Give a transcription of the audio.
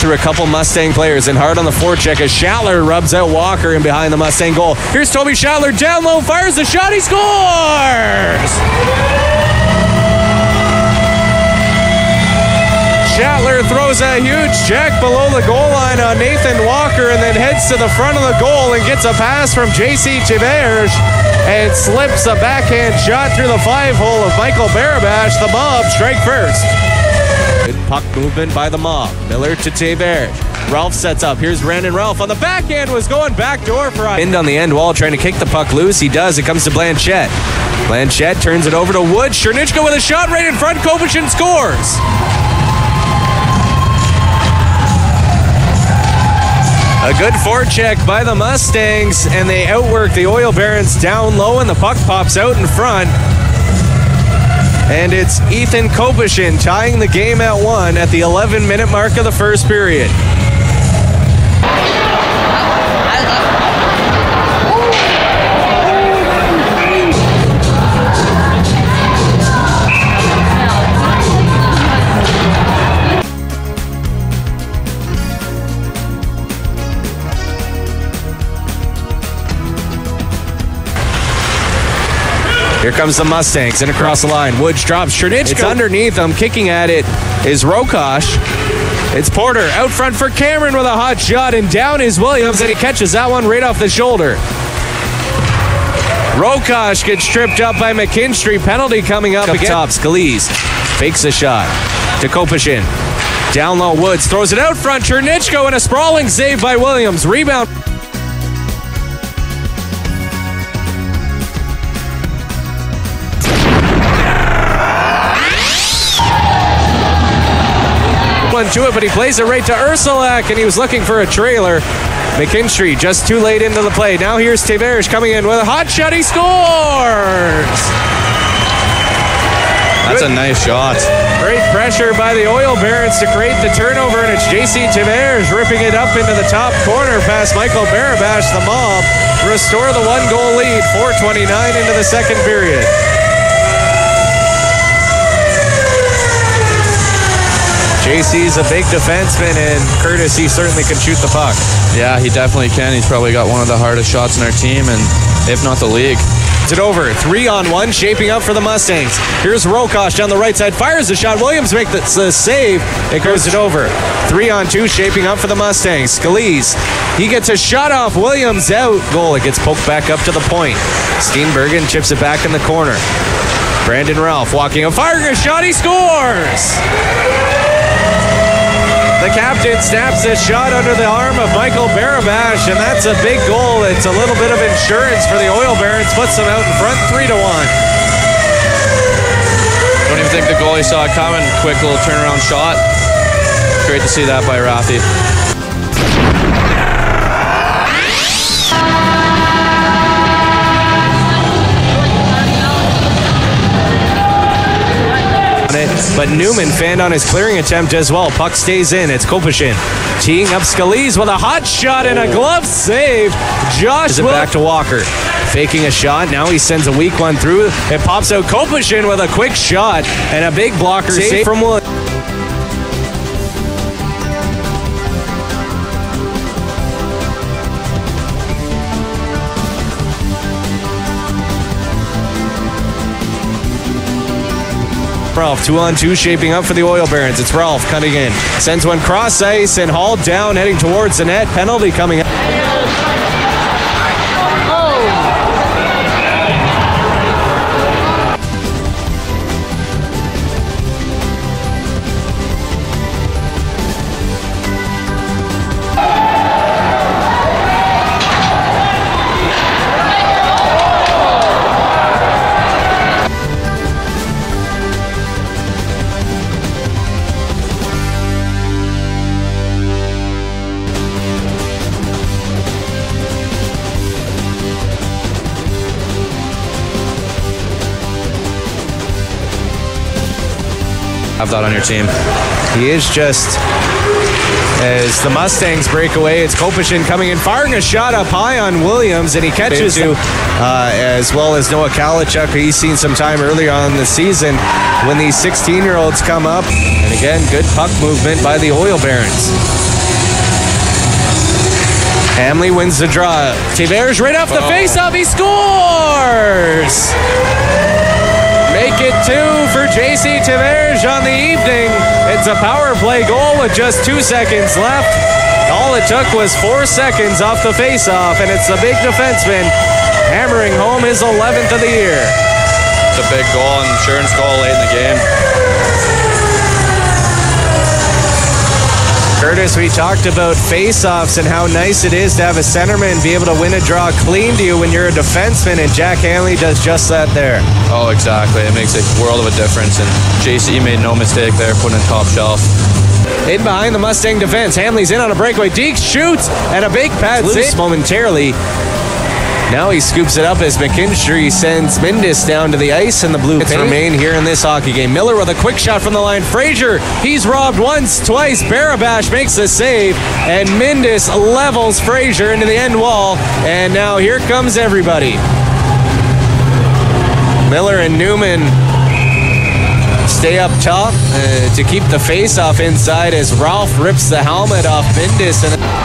through a couple Mustang players and hard on the forecheck as Shattler rubs out Walker in behind the Mustang goal. Here's Toby Shattler down low, fires the shot, he scores! Shattler throws a huge check below the goal line on Nathan Walker and then heads to the front of the goal and gets a pass from JC Thivierge and slips a backhand shot through the five hole of Michael Barabash. The mob strike first. Good puck movement by the mob. Miller to Thivierge. Ralph sets up. Here's Brandon Ralph on the backhand was going back door for a end on the end wall trying to kick the puck loose. He does. It comes to Blanchette. Blanchette turns it over to Wood. Chernichko with a shot right in front. Kopyczyn scores. A good forecheck by the Mustangs, and they outwork the Oil Barons down low, and the puck pops out in front. And it's Ethan Kopyczyn tying the game at one at the 11 minute mark of the first period. Here comes the Mustangs and across the line. Woods drops. It's underneath them. Kicking at it is Rokosh. It's Porter out front for Cameron with a hot shot, and down is Williams, and he catches that one right off the shoulder. Rokosh gets tripped up by McKinstry. Penalty coming up, up again. top. Scalise fakes a shot to Kopyczyn. Down low, Woods throws it out front. Chernichko and a sprawling save by Williams. Rebound. To it, but he plays it right to Ursulak, and he was looking for a trailer. McKinstry just too late into the play. Now here's Thivierge coming in with a hot shot. He scores! That's Good. a nice shot. Great pressure by the Oil Barons to create the turnover, and it's JC Thivierge ripping it up into the top corner past Michael Barabash. The mob restore the one goal lead, 429 into the second period. JC's a big defenseman, and Curtis, he certainly can shoot the puck. Yeah, he definitely can. He's probably got one of the hardest shots in our team, and if not the league. It's It over. Three on one, shaping up for the Mustangs. Here's Rokosh down the right side, fires the shot. Williams makes the, the save. It goes it over. Three on two, shaping up for the Mustangs. Scalise, he gets a shot off. Williams out. Goal. It gets poked back up to the point. Steenbergen chips it back in the corner. Brandon Ralph walking a firing a shot. He scores. The snaps a shot under the arm of Michael Barabash, and that's a big goal. It's a little bit of insurance for the Oil Barons, puts them out in front three to one. Don't even think the goalie saw it coming. Quick little turnaround shot. Great to see that by Rafi. But Newman fanned on his clearing attempt as well. Puck stays in. It's Kopyczyn teeing up Scalise with a hot shot and a glove save. Josh is it back to Walker. Faking a shot. Now he sends a weak one through. It pops out Kopyczyn with a quick shot and a big blocker save, save from Williams. Ralph. Two on two shaping up for the Oil Barons. It's Ralph cutting in. Sends one cross ice and hauled down, heading towards the net. Penalty coming up. Have that on your team. He is just as the Mustangs break away. It's Kopyczyn coming in, firing a shot up high on Williams, and he catches to, uh, as well as Noah Kalichuk. He's seen some time earlier on in the season when these 16 year olds come up. And again, good puck movement by the Oil Barons. Hamly wins the draw. Thivierge right off the Oh. face-off. He scores! Make it two for JC Thivierge on the evening. It's a power play goal with just two seconds left. All it took was four seconds off the face-off, and it's the big defenseman hammering home his 11th of the year. It's a big goal, insurance goal late in the game. Curtis, we talked about face-offs and how nice it is to have a centerman be able to win a draw clean to you when you're a defenseman, and Jack Hamly does just that there. Oh, exactly. It makes a world of a difference, and JC you made no mistake there, putting it top shelf. In behind the Mustang defense, Hamly's in on a breakaway. Deke shoots, and a big pad loose momentarily. Now he scoops it up as McKinstry sends Mindus down to the ice, and the blue pins remain here in this hockey game. Miller with a quick shot from the line. Fraser, he's robbed once, twice. Barabash makes the save, and Mindus levels Fraser into the end wall. And now here comes everybody. Miller and Newman stay up top uh, to keep the face off inside as Ralph rips the helmet off Mindus and